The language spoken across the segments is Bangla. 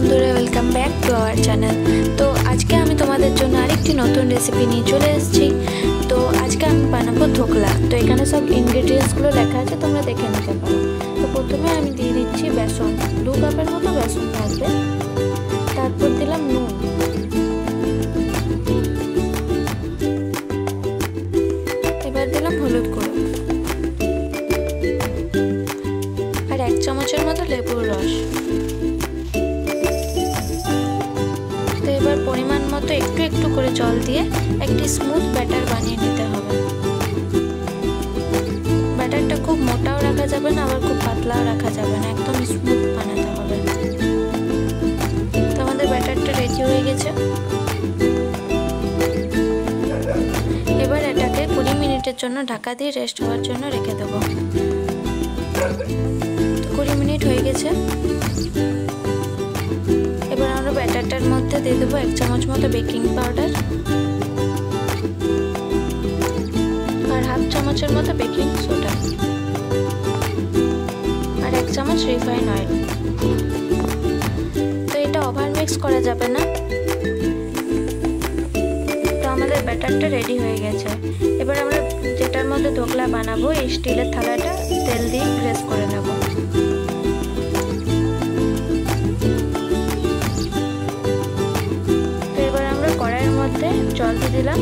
বন্ধুরা welcome back to our channel তো আজকে আমি তোমাদের জন্য আরেকটি নতুন রেসিপি নিয়ে চলে এসেছি। তো আজকে আমি বানাবো ধোকলা। তো এখানে সব ইনগ্রিডিয়েন্টসগুলো লেখা আছে, তোমরা দেখে নিতে পারো। তো প্রথমে আমি দিয়ে দিচ্ছি বেসন। দু কাপের মতো বেসন থাকবে। স্মুথ ব্যাটার বানিয়ে নিতে হবে। ব্যাটারটা খুব মোটাও রাখা যাবে না, আবার খুব পাতলাও রাখা যাবে না, একদম স্মুথ বানাতে হবে। তো আমাদের ব্যাটারটা রেডি হয়ে গেছে। এবার এটাকে কুড়ি মিনিটের জন্য ঢাকা দিয়ে রেস্ট হওয়ার জন্য রেখে দেবো। কুড়ি মিনিট হয়ে গেছে। এবার আমরা ব্যাটারটার মধ্যে দিয়ে দেবো এক চামচ মতো বেকিং পাউডার। আর হাফ চামচের মতো বেকিং সোডা আর এক চামচ রিফাইন অয়েল তো এটা ওভার মিক্স করা যাবে না। তো আমাদের ব্যাটারটা রেডি হয়ে গেছে। এবার আমরা যেটার মধ্যে ধোকলা বানাবো, এই স্টিলের থালাটা তেল দিয়ে গ্রেস করে নেব। জল দিয়ে দিলাম।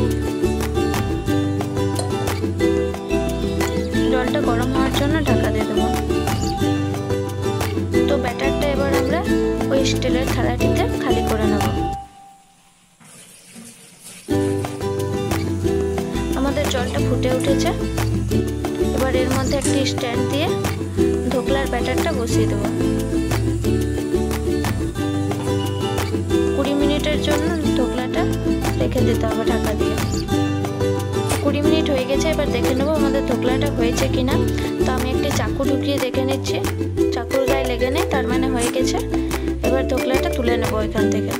গরম হওয়ার জন্য ঢাকা দিয়ে দেবো। তো ব্যাটারটা এবার আমরা ওই স্টিলের থালাটিতে খালি করে নেব। আমাদের জলটা ফুটে উঠেছে। এবার এর মধ্যে একটি স্ট্যান্ড দিয়ে ধোকলার ব্যাটারটা বসিয়ে দেবো। এবার দেখে নেব আমাদের ধোকলাটা হয়েছে কিনা। তো আমি একটি চাকু ঢুকিয়ে দেখে নিচ্ছি। চাকুর গায়ে লেগে নেই, তার মানে হয়ে গেছে। এবার ধোকলাটা তুলে নেব এখান থেকে।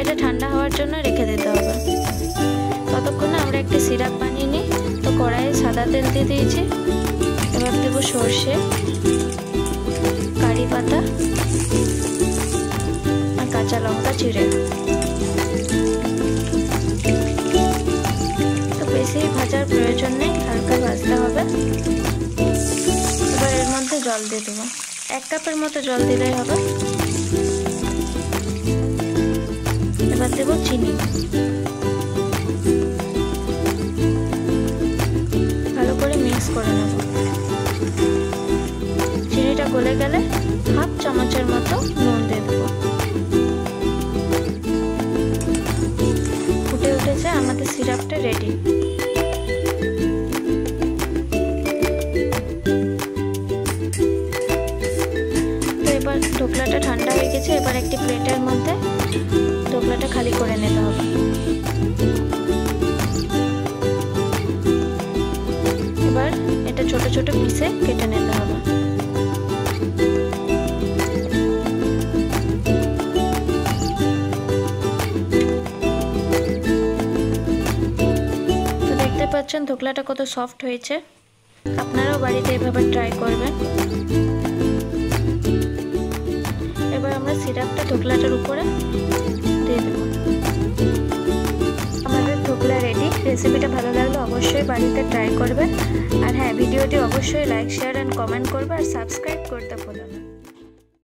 এটা ঠান্ডা হওয়ার জন্য রেখে দিতে হবে। ততক্ষণে আমরা একটি সিরাপ বানিয়ে নিই। তো কড়াইয়ে সাদা তেল দিয়ে দিয়েছি। এবার দেবো সর্ষে, কারি পাতা বেশি ভাজার প্রয়োজন নেই, হালকা ভাজতে হবে। এবার এর মধ্যে জল দিয়ে দেবো। এক কাপের মতো জল দিলেই হবে। এবার দেবো চিনি। ঢোকলাটা ঠান্ডা হয়ে গেছে, এবার একটি প্লেটের মধ্যে ঢোকলাটা খালি করে নিতে হবে। এবার এটা ছোট ছোট পিসে কেটে নিতে হবে। তো দেখতে পাচ্ছেন ধোকলাটা কত সফট হয়েছে। আপনারাও বাড়িতে এভাবে ট্রাই করবেন। সিরাপটা ঢোকলাটার উপরে দিয়ে দেবো। আমাদের ঢোকলা রেডি রেসিপিটা ভালো লাগলে অবশ্যই বাড়িতে ট্রাই করবেন। আর হ্যাঁ ভিডিওটি অবশ্যই লাইক শেয়ার অ্যান্ড কমেন্ট করবে। আর সাবস্ক্রাইব করতে ভুলুন